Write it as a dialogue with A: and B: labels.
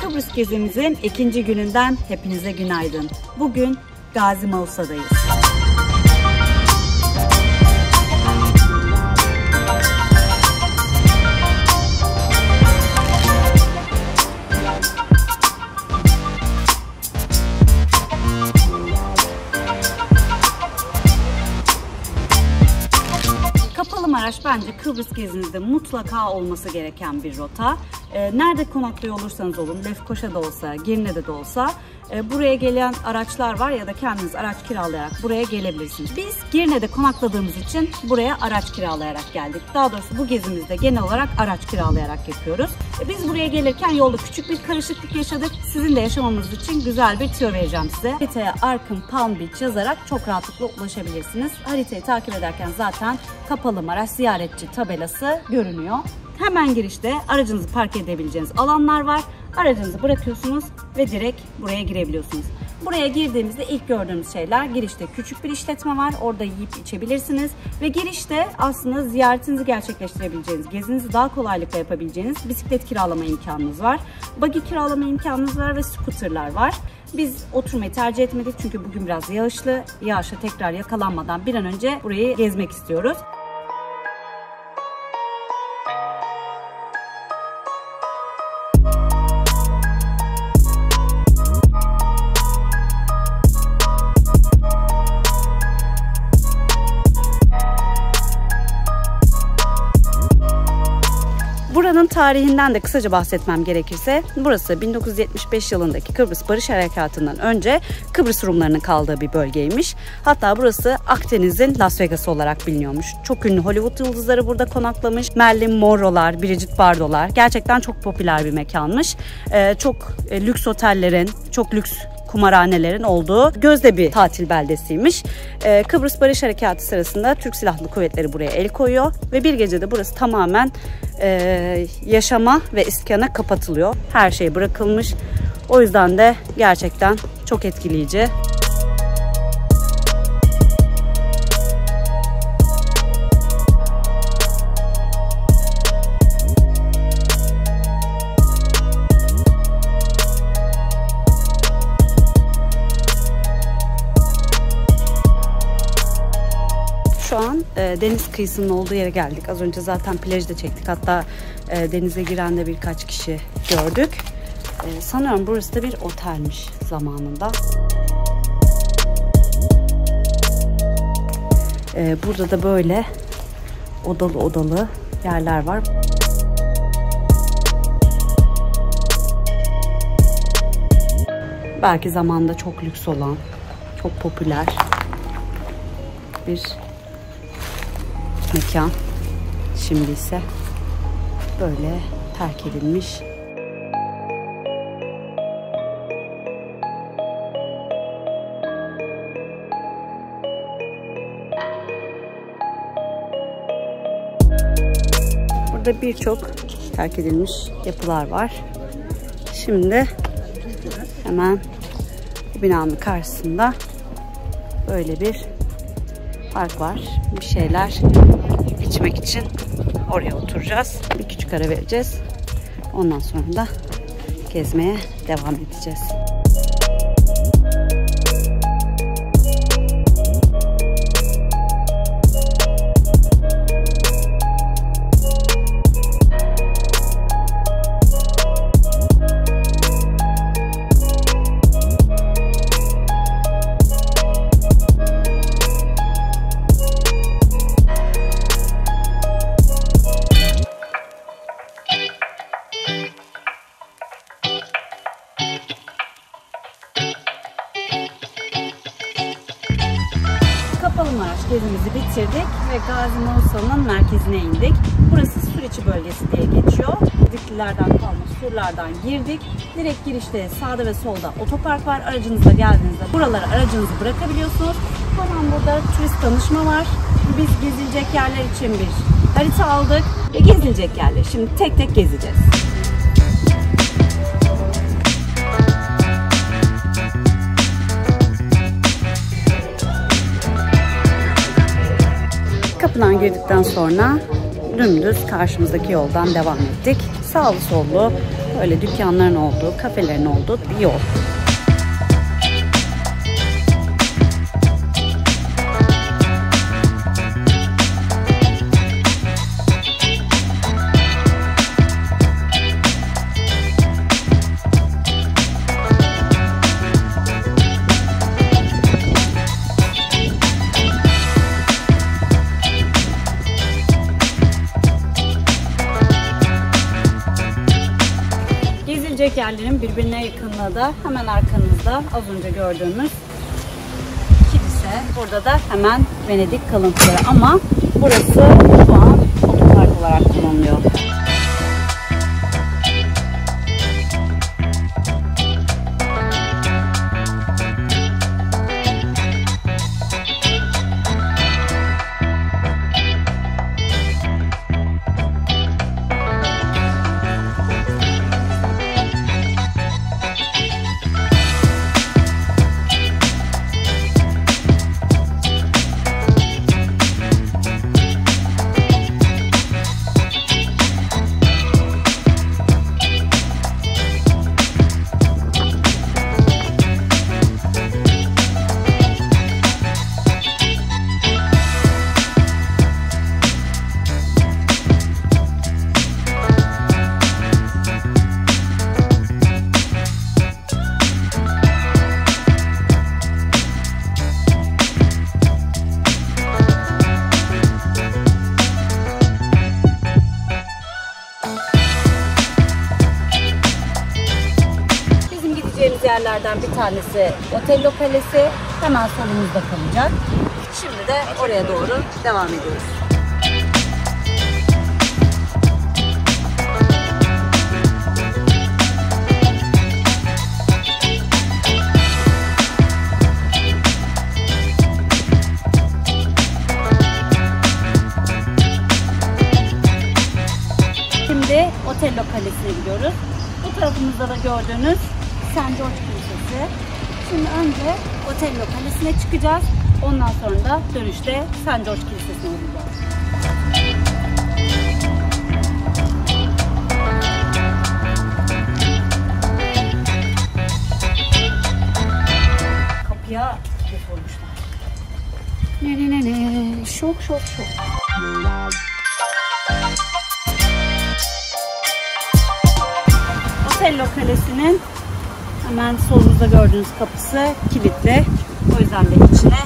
A: Kıbrıs gezimizin ikinci gününden hepinize günaydın. Bugün Gazi Mausa'dayız. Kıbrıs gezinizde mutlaka olması gereken bir rota. Ee, nerede konaklıyor olursanız olun, Lefkoşa'da olsa, Girne'de de olsa e, buraya gelen araçlar var ya da kendiniz araç kiralayarak buraya gelebilirsiniz. Biz Girne'de konakladığımız için buraya araç kiralayarak geldik. Daha doğrusu bu gezimizde genel olarak araç kiralayarak yapıyoruz. E, Biz buraya gelirken yolda küçük bir karışıklık yaşadık. Sizin de yaşamamanız için güzel bir tüyo vereceğim size. Haritaya Arkın Palm Beach yazarak çok rahatlıkla ulaşabilirsiniz. Haritayı takip ederken zaten Kapalı Maraş ziyaretçi tabelası görünüyor. Hemen girişte aracınızı park edebileceğiniz alanlar var. Aracınızı bırakıyorsunuz ve direkt buraya girebiliyorsunuz. Buraya girdiğimizde ilk gördüğümüz şeyler girişte küçük bir işletme var. Orada yiyip içebilirsiniz. Ve girişte aslında ziyaretinizi gerçekleştirebileceğiniz, gezinizi daha kolaylıkla yapabileceğiniz bisiklet kiralama imkanınız var. Buggy kiralama imkanınız var ve scooterlar var. Biz oturmayı tercih etmedik çünkü bugün biraz yağışlı. Yağışa tekrar yakalanmadan bir an önce burayı gezmek istiyoruz. Tarihinden de kısaca bahsetmem gerekirse burası 1975 yılındaki Kıbrıs Barış Harekatı'ndan önce Kıbrıs Rumlarının kaldığı bir bölgeymiş. Hatta burası Akdeniz'in Las Vegas olarak biliniyormuş. Çok ünlü Hollywood yıldızları burada konaklamış. Marilyn Monroe'lar, Brigitte Bardot'lar. Gerçekten çok popüler bir mekanmış. Ee, çok e, lüks otellerin, çok lüks kumarhanelerin olduğu gözde bir tatil beldesiymiş. Ee, Kıbrıs Barış Harekatı sırasında Türk Silahlı Kuvvetleri buraya el koyuyor ve bir gecede burası tamamen e, yaşama ve iskana kapatılıyor. Her şey bırakılmış. O yüzden de gerçekten çok etkileyici. Deniz kıyısının olduğu yere geldik. Az önce zaten plajda çektik. Hatta e, denize giren de birkaç kişi gördük. E, sanıyorum burası da bir otelmiş zamanında. E, burada da böyle odalı odalı yerler var. Belki zamanda çok lüks olan, çok popüler bir mekan. Şimdi ise böyle terk edilmiş. Burada birçok terk edilmiş yapılar var. Şimdi hemen bu binanın karşısında böyle bir park var. Bir şeyler içmek için oraya oturacağız. Bir küçük ara vereceğiz. Ondan sonra da gezmeye devam edeceğiz. Kapalı Maraş gezimizi bitirdik ve Gazi Mausa'nın merkezine indik. Burası Suriçi bölgesi diye geçiyor. Diklilerden kalma surlardan girdik. Direkt girişte sağda ve solda otopark var. Aracınızla geldiğinizde buralara aracınızı bırakabiliyorsunuz. Hemen burada turist tanışma var. Biz gezilecek yerler için bir harita aldık ve gezilecek yerleri şimdi tek tek gezeceğiz. Kapıdan girdikten sonra dümdüz karşımızdaki yoldan devam ettik. Sağlı sollu Böyle dükkanların olduğu, kafelerin olduğu bir yol. Gezilecek yerlerin birbirine yakınlığı da hemen arkanızda az önce gördüğümüz kilise. Burada da hemen Venedik kalıntıları ama burası şu an otopark olarak kullanılıyor. Yerlerden bir tanesi Otello Kalesi. Hemen solumuzda kalacak. Şimdi de oraya doğru devam ediyoruz. Otello Kalesi'ne gidiyoruz. Bu tarafımızda da gördüğünüz St. George Kilisesi. Şimdi önce Otello Kalesi'ne çıkacağız. Ondan sonra da dönüşte St. George Kilisesi'ne uğrayacağız. Kapıya vurmuşlar. Ne ne ne ne. Şok şok şok. Otello Kalesi'nin hemen solunuzda gördüğünüz kapısı kilitli. O yüzden de içine